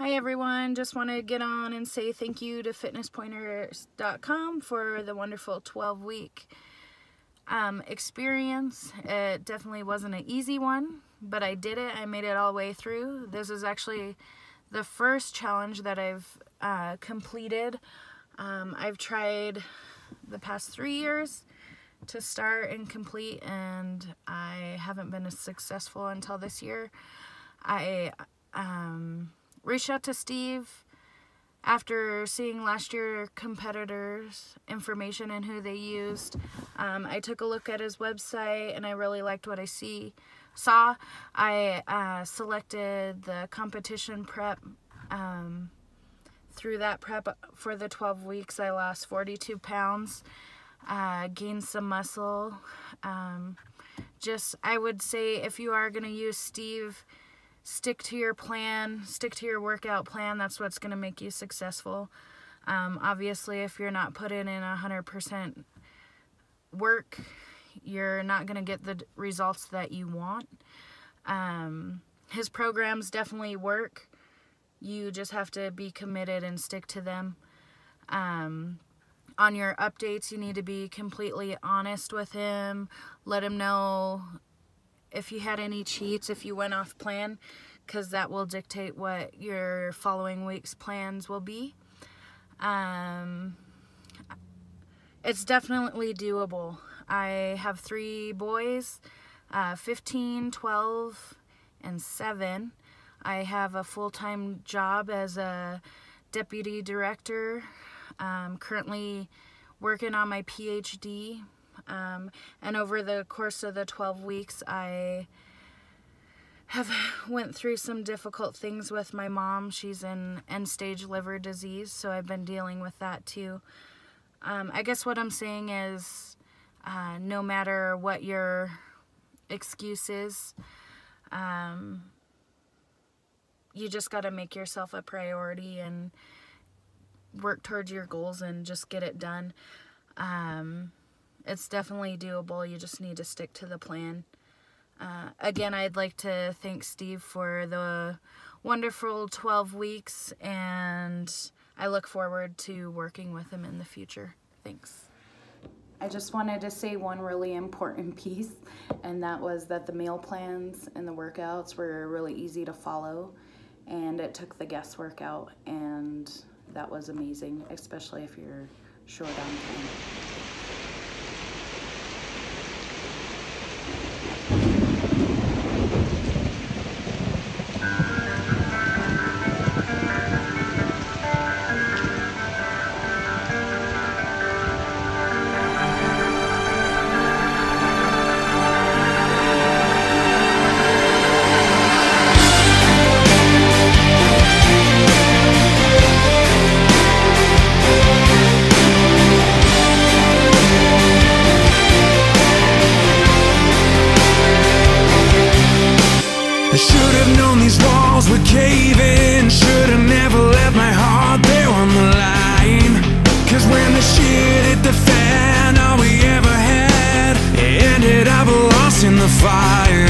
Hi everyone, just want to get on and say thank you to fitnesspoynters.com for the wonderful 12 week um, experience. It definitely wasn't an easy one, but I did it. I made it all the way through. This is actually the first challenge that I've uh, completed. Um, I've tried the past three years to start and complete and I haven't been as successful until this year. I um, reached out to Steve after seeing last year competitors information and who they used. Um, I took a look at his website and I really liked what I see saw. I uh, selected the competition prep um, through that prep for the 12 weeks I lost 42 pounds uh, gained some muscle. Um, just I would say if you are going to use Steve stick to your plan, stick to your workout plan. That's what's going to make you successful. Um, obviously, if you're not putting in 100% work, you're not going to get the results that you want. Um, his programs definitely work. You just have to be committed and stick to them. Um, on your updates, you need to be completely honest with him. Let him know if you had any cheats, if you went off plan, because that will dictate what your following week's plans will be. Um, it's definitely doable. I have three boys, uh, 15, 12, and 7. I have a full-time job as a deputy director. Um, currently working on my PhD um, and over the course of the 12 weeks, I have went through some difficult things with my mom. She's in end-stage liver disease, so I've been dealing with that too. Um, I guess what I'm saying is, uh, no matter what your excuse is, um, you just got to make yourself a priority and work towards your goals and just get it done. Um, it's definitely doable. You just need to stick to the plan. Uh, again, I'd like to thank Steve for the wonderful 12 weeks, and I look forward to working with him in the future. Thanks. I just wanted to say one really important piece, and that was that the meal plans and the workouts were really easy to follow, and it took the guesswork out, and that was amazing, especially if you're short on time. cave in Should've never left my heart there on the line. Cause when the shit hit the fan All we ever had ended up lost in the fire.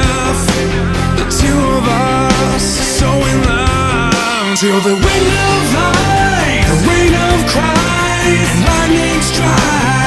Till the wind of light, the rain of cries, lightning strikes